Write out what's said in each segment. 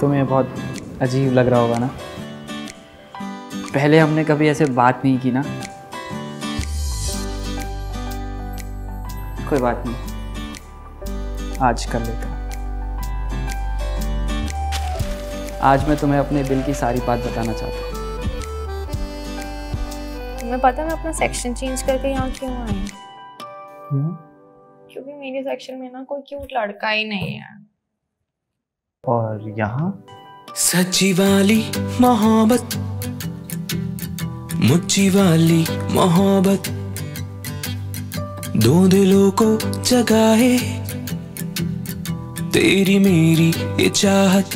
तुम्हें बहुत अजीब लग रहा होगा ना। पहले हमने कभी ऐसे बात नहीं की ना। कोई बात नहीं। आज कर लेते आज मैं तुम्हें अपने दिल की सारी बात बताना चाहता हूँ। तुम्हें पता है मैं अपना सेक्शन चेंज करके यहाँ क्यों आई क्यों? क्योंकि मेरे सेक्शन में ना कोई क्यूट लड़का ही नहीं है। और यहाँ? सच्ची वाली मोहब्बत मुच्ची वाली मोहब्बत दो दिलों को जगाए तेरी मेरी ये चाहत।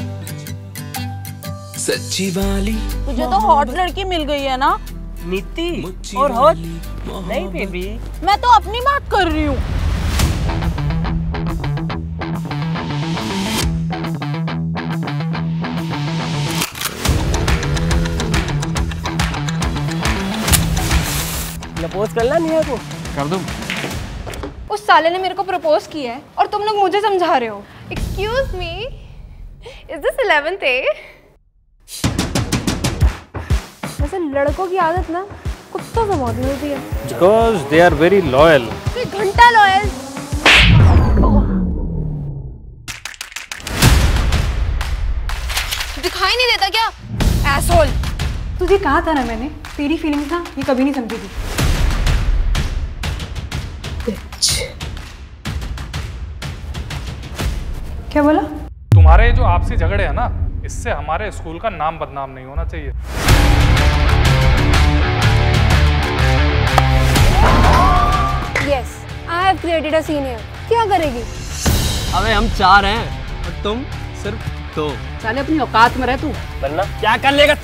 सच्ची वाली तुझे तो हॉट लड़की मिल गई है ना? नीति और हॉट? नहीं बेबी। मैं तो अपनी बात कर रही हूँ। प्रपोज करना नहीं है को? कर दूँ? उस साले ने मेरे को प्रपोज किया है और तुम लोग मुझे समझा रहे हो। Excuse me is this eleventh A वैसे लड़कों की आदत ना कुत्तों से बहुत मिलती है। Because they are very loyal. तो घंटा लॉयल दिखाई नहीं देता क्या? एसोल तुझे कहा था ना मैंने? तेरी फीलिंग्स ना ये कभी नहीं समझी थी। क्या बोला? तुम्हारे जो आपसी झगड़े हैं ना इससे हमारे स्कूल का नाम बदनाम नहीं होना चाहिए। Yes I have created a senior क्या करेगी? अबे हम चार हैं और तुम सिर्फ़ दो। साले अपनी औकात में रह तू। वरना क्या कर लेगा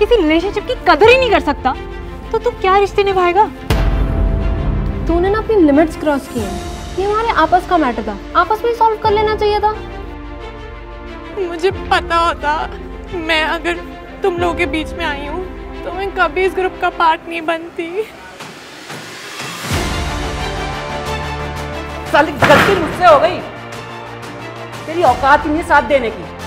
किसी रिलेशनशिप की कदर ही नहीं कर सकता। तो तू क्या रिश्ते निभाएगा? तूने ना अपनी लिमिट्स क्रॉस की हैं। ये हमारे आपस का मैटर था। आपस में सॉल्व कर लेना चाहिए था। मुझे पता होता मैं अगर तुम लोगों के बीच में आई हूँ तो मैं कभी इस ग्रुप का पार्ट नहीं बनती। साली गलती मुझसे हो गई। तेरी औकात ही नहीं साथ देने की।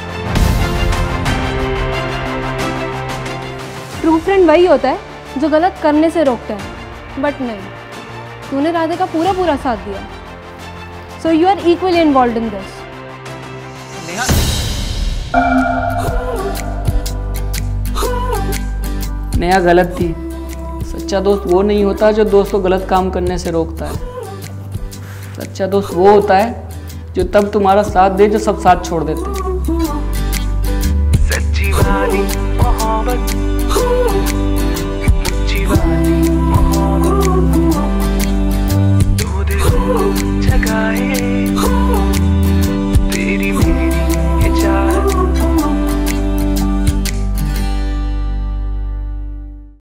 ट्रू फ्रेंड वही होता है जो गलत करने से रोकता है। बट नहीं तूने राधे का पूरा पूरा साथ दिया। So you are equally involve in this Neha? गलत थी। सच्चा दोस्त वो नहीं होता जो दोस्त को गलत काम करने से रोकता है। सच्चा दोस्त वो होता है जो तब तुम्हारा साथ दे जो सब साथ छोड़ देते। हैं सच्ची वाली मोहब्बत।